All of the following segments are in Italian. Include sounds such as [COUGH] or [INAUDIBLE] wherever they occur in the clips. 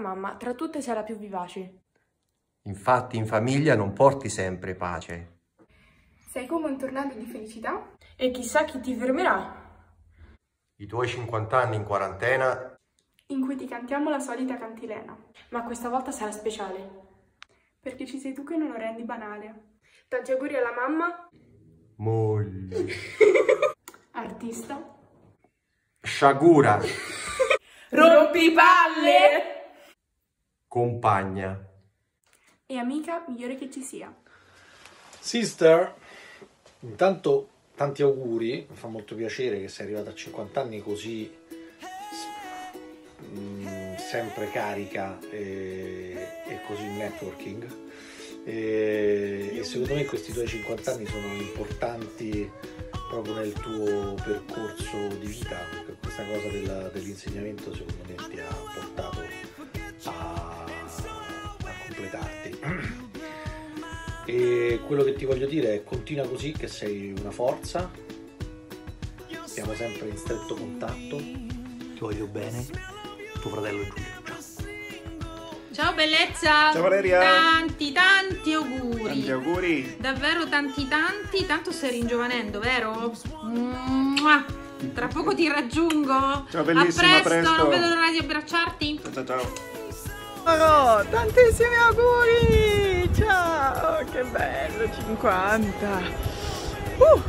mamma, tra tutte sei la più vivace. Infatti in famiglia non porti sempre pace. Sei come un tornado di felicità. E chissà chi ti fermerà. I tuoi 50 anni in quarantena in cui ti cantiamo la solita cantilena. Ma questa volta sarà speciale. Perché ci sei tu che non lo rendi banale. Tanti auguri alla mamma. Moglie. Artista. Sciagura. Rompipalle. Compagna. E amica migliore che ci sia. Sister, intanto tanti auguri, mi fa molto piacere che sei arrivata a 50 anni così mh, sempre carica e, e così networking e, e, secondo me questi tuoi 50 anni sono importanti proprio nel tuo percorso di vita perché questa cosa dell'insegnamento secondo me ti ha a completarti e quello che ti voglio dire è continua così che sei una forza siamo sempre in stretto contatto ti voglio bene tuo fratello Giulio Ciao bellezza! Ciao Valeria! Tanti, tanti auguri! Tanti auguri! Davvero tanti, tanti, tanto stai ringiovanendo, vero? Mua. Tra poco ti raggiungo! Ciao bellissima, a presto, presto. non vedo l'ora di abbracciarti! Ciao ciao! Oh, tantissimi auguri! Ciao, che bello, 50! Uh,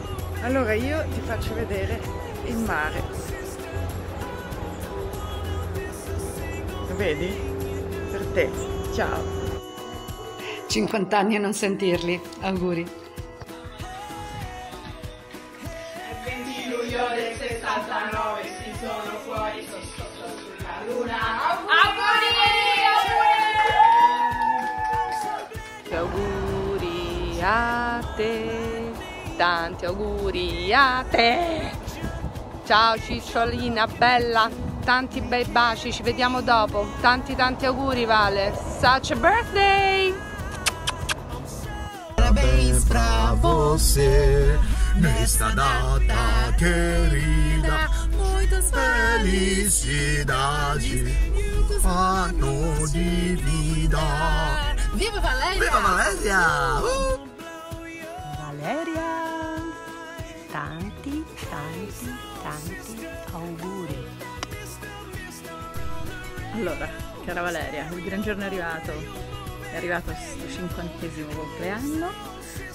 allora io ti faccio vedere il mare. Lo vedi? Per te. Ciao. 50 anni a non sentirli. Auguri. Te, tanti auguri a te. Ciao Cicciolina bella, tanti bei baci, ci vediamo dopo. Tanti tanti auguri Vale. Such a birthday! Parabéns pra você nesta data querida. Muitas felicidades, ano de vida. Viva Valéria! Viva Valéria! Uh! Valeria, tanti, tanti, tanti auguri. Allora, cara Valeria, il gran giorno è arrivato. È arrivato il suo cinquantesimo compleanno.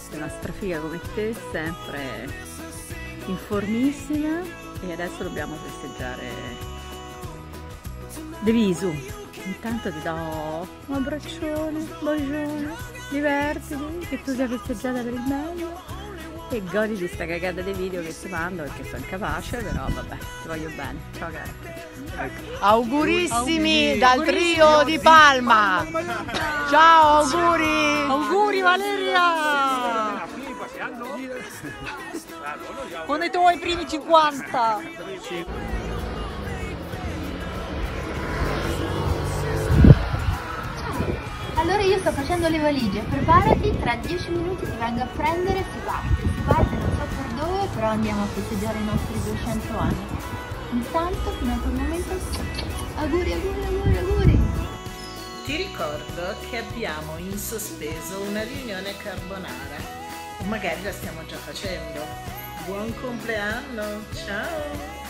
Sei una strafiga come te, sempre informissima. E adesso dobbiamo festeggiare De visu. Intanto ti do un abbraccione, un bacione, divertiti, che tu sia festeggiata per il meglio e goditi sta cagata dei video che ti mando perché sono incapace, però vabbè, ti voglio bene. Ciao cara. Augurissimi auguri, dal trio di Palma. Ciao, auguri. Auguri Valeria. Con i tuoi primi 50. Allora io sto facendo le valigie, preparati, tra 10 minuti ti vengo a prendere, si parte, si parte, non so per dove, però andiamo a festeggiare i nostri 200 anni. Intanto, fino a quel momento, auguri, auguri, auguri, auguri! Ti ricordo che abbiamo in sospeso una riunione carbonara, o magari la stiamo già facendo. Buon compleanno, ciao!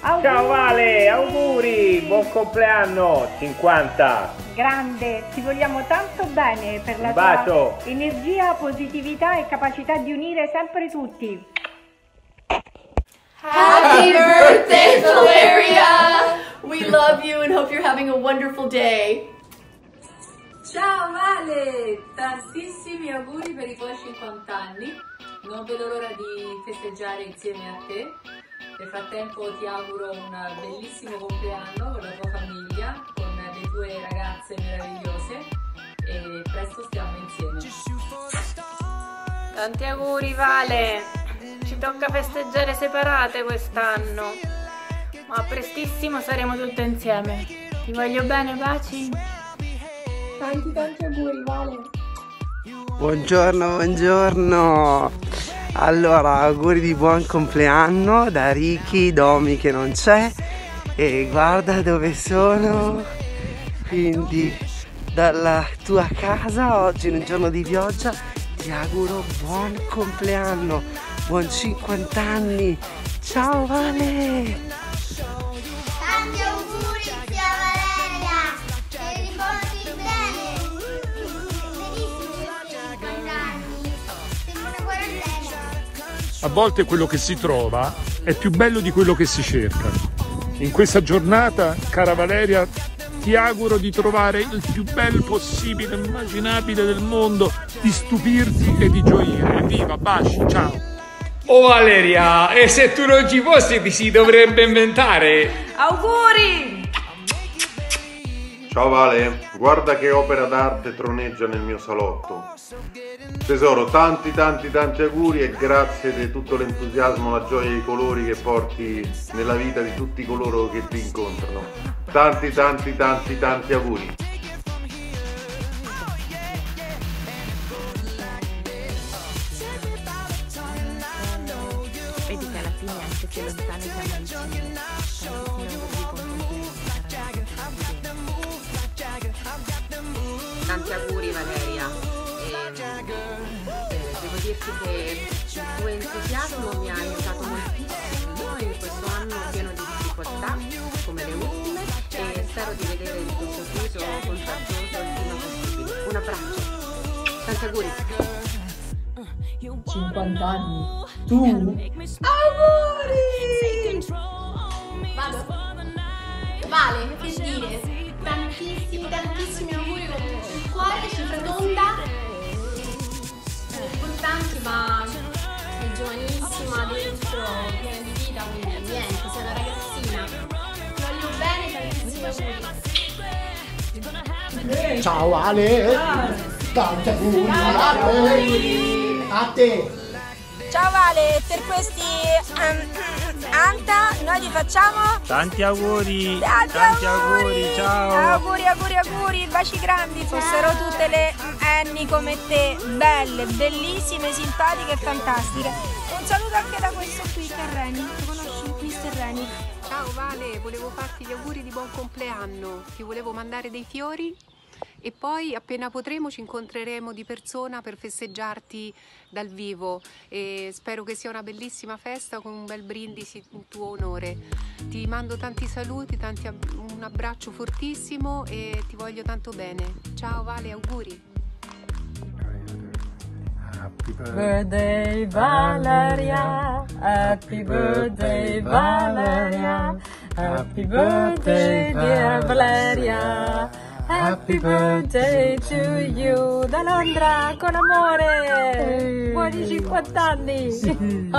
Auguri. Ciao Vale, auguri, buon compleanno, 50! Grande, ti vogliamo tanto bene per la tua energia, positività e capacità di unire sempre tutti. Happy birthday, Valeria! We love you and hope you're having a wonderful day. Ciao Vale! Tantissimi auguri per i tuoi 50 anni. Non vedo l'ora di festeggiare insieme a te. Nel frattempo ti auguro un bellissimo compleanno con la tua famiglia, tue ragazze meravigliose e presto stiamo insieme. Tanti auguri Vale! Ci tocca festeggiare separate quest'anno, ma prestissimo saremo tutte insieme. Ti voglio bene, baci! Tanti tanti auguri Vale! Buongiorno, buongiorno! Allora, auguri di buon compleanno da Ricky, Domi che non c'è e guarda dove sono quindi dalla tua casa oggi nel giorno di pioggia ti auguro buon compleanno, buon 50 anni. Ciao Vale! Tanti auguri, zia Valeria! Che ricordi bene! Benissimo questi 50 anni! Sembra una quarantena! A volte quello che si trova è più bello di quello che si cerca. In questa giornata, cara Valeria, ti auguro di trovare il più bel possibile, immaginabile del mondo, di stupirti e di gioire. Evviva, baci, ciao! Oh Valeria, e se tu non ci fossi ti si dovrebbe inventare! Auguri! Ciao Vale, guarda che opera d'arte troneggia nel mio salotto. Tesoro, tanti tanti tanti auguri e grazie di tutto l'entusiasmo, la gioia e i colori che porti nella vita di tutti coloro che ti incontrano. Tanti tanti tanti tanti auguri. Tanti auguri Valeria. Devo dirti che il tuo entusiasmo mi ha aiutato moltissimo in questo anno pieno di difficoltà come le ultime e spero di vedere il tuo sorriso contagioso il prima possibile. Un abbraccio. Tanti auguri. 50 anni. Tu? Auguri! Vado. Vale, che dire, tantissimi, tantissimi auguri con il cuore, cifra tonda. Importanti, ma sei giovanissima dentro, piena di vita, quindi niente, sei una ragazzina. Voglio bene, tantissimi auguri. Ciao Ale! Tanti auguri! Ale. A te! Ciao Vale, per questi um, Anta noi ti facciamo Tanti auguri! Tanti auguri, ciao! auguri, auguri, auguri, baci grandi, fossero tutte le Annie come te, belle, bellissime, simpatiche e fantastiche. Un saluto anche da questo qui, che è Reni, tu conosci Mr. Reni? Ciao Vale, volevo farti gli auguri di buon compleanno. Ti volevo mandare dei fiori e poi appena potremo ci incontreremo di persona per festeggiarti dal vivo e spero che sia una bellissima festa con un bel brindisi in tuo onore. Ti mando tanti saluti, tanti ab- un abbraccio fortissimo e ti voglio tanto bene. Ciao Vale, auguri. Birthday Valeria, happy birthday Valeria, happy birthday dear Valeria, happy birthday to you da Londra con amore, buoni 50 anni. [LAUGHS]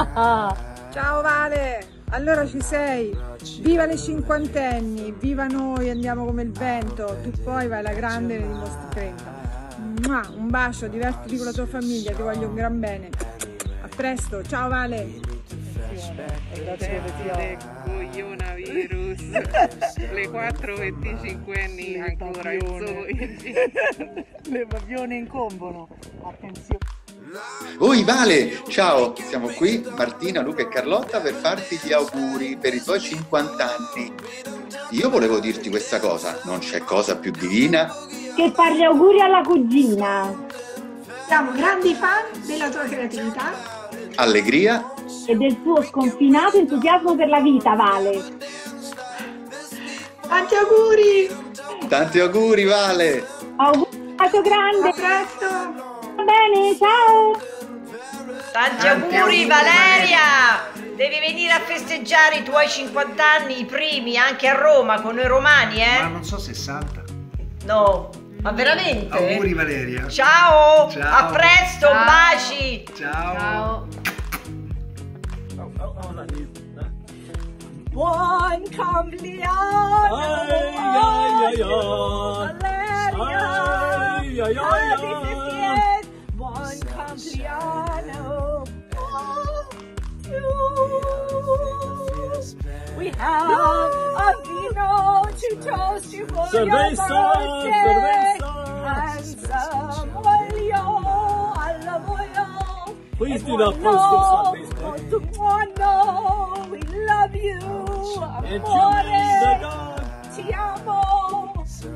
Ciao Vale, allora ci sei. Viva le cinquantenni, viva noi, andiamo come il vento. Tu poi vai alla grande e ne dimostri 30. Mua, Un bacio, divertiti con la tua famiglia, ti voglio un gran bene. A presto, ciao Vale. Coglionavirus le 4.25 [LAUGHS] anni ancora in [LAUGHS] Le babione incombono. Attenzione. Oi Vale, ciao, siamo qui, Martina, Luca e Carlotta, per farti gli auguri per i tuoi 50 anni. Io volevo dirti questa cosa, non c'è cosa più divina. Che fare gli auguri alla cugina. Siamo grandi fan della tua creatività. Allegria, E del tuo sconfinato entusiasmo per la vita, Vale. Tanti auguri! tanti auguri Vale! Auguri, grande. A presto! Va bene, ciao. Tanti auguri Valeria! Devi venire a festeggiare i tuoi 50 anni, i primi, anche a Roma, con noi romani, Ma eh? non so 60. No, ma veramente? Auguri Valeria. Ciao! Ciao. A presto, Ciao. baci! Ciao. Buon compleanno! Valeria! Happy 50th! Buon compleanno! to you. We have a vino to toast you for Cerveza, your birthday. cerveza. And some olio alla voglio. Please E do not buono, post this on Facebook. Molto buono. We love you. Amore. Julie the dog. Ti amo.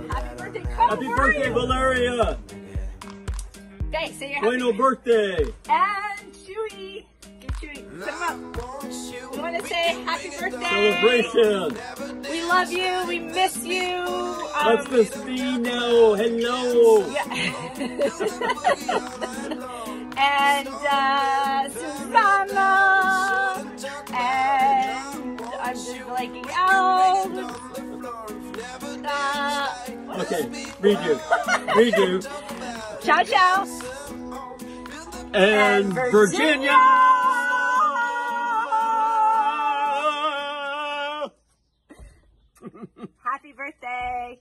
Happy birthday Happy birthday, Valeria. Thanks. Say your Bueno birthday. And Chewy. Give Chewy. Put him up. We want to say happy birthday. Celebration. We love you. We miss you. Um, Let's Festino. Hello. Yeah. [LAUGHS] and uh, Susanna. And I'm just out. Uh, Okay, redo. Redo. ciao, ciao. And Virginia. Happy birthday.